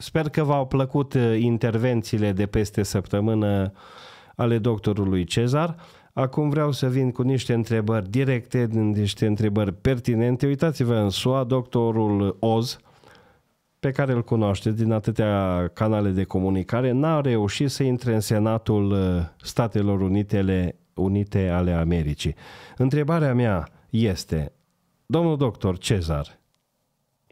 Sper că v-au plăcut uh, intervențiile de peste săptămână ale doctorului Cezar. Acum vreau să vin cu niște întrebări directe, niște întrebări pertinente. Uitați-vă în SUA, doctorul Oz, pe care îl cunoaște din atâtea canale de comunicare, n-a reușit să intre în Senatul uh, Statelor Unitele, Unite ale Americii. Întrebarea mea este, domnul doctor Cezar,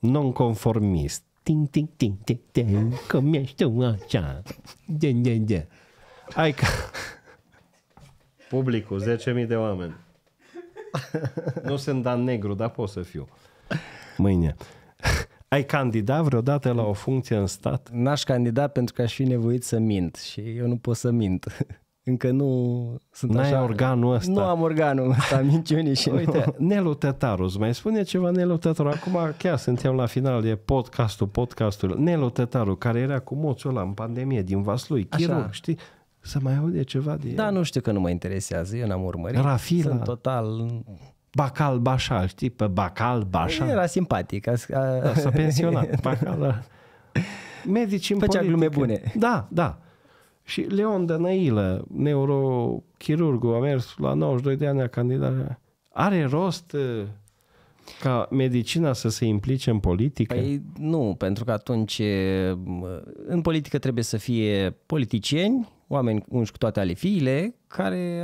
nonconformist, ting, ting, ting, ting, ting, cum ești tu așa? De, de, de. Ai ca... Publicul, 10.000 de oameni. nu sunt Dan Negru, dar pot să fiu. Mâine. Ai candidat vreodată la o funcție în stat? N-aș candida pentru că aș fi nevoit să mint și eu nu pot să mint. Încă nu sunt N-ai așa... organul ăsta. Nu am organul ăsta, minciunii și Uite, nu... Nelu Tătaru, îți mai spune ceva Nelu Tătaru? Acum chiar suntem la final de podcastul, podcastul. Nelu Tătaru, care era cu moțul ăla în pandemie din Vaslui, Așa. chirurg, știi? Să mai aude ceva de Da, nu știu că nu mă interesează, eu n-am urmărit. Rafila. Sunt total... Bacal Bașal, știi? Pe Bacal Bașal. Era simpatic. A... Da, s-a pensionat. Bacal, da. Medici în Făcea politică. glume bune. Da, da. Și Leon Dănăilă, neurochirurgul, a mers la 92 de ani a candidat. Are rost uh, ca medicina să se implice în politică? Păi nu, pentru că atunci e, în politică trebuie să fie politicieni, oameni unși cu toate alifiile, care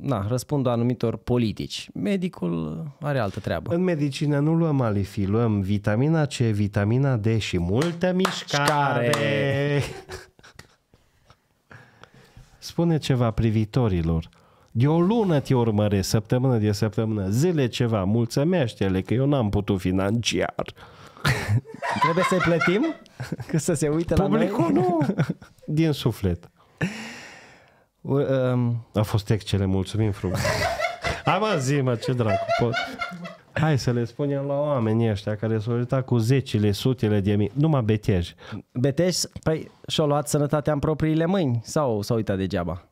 na, răspund anumitor politici. Medicul are altă treabă. În medicină nu luăm alifi, luăm vitamina C, vitamina D și multă mișcare. Mișcare. Spune ceva privitorilor. De o lună te urmăresc, săptămână de săptămână, zile ceva, mulțumește-le că eu n-am putut financiar. Trebuie să-i plătim? Că să se uite la Publicul noi? nu, din suflet. U- um, A fost excelent, mulțumim frumos. Hai mă, zi mă, ce dracu pot. Hai să le spunem la oamenii ăștia care s-au uitat cu zecile, sutele de mii, numai beteji. Beteș, păi și-au luat sănătatea în propriile mâini sau s-au uitat degeaba?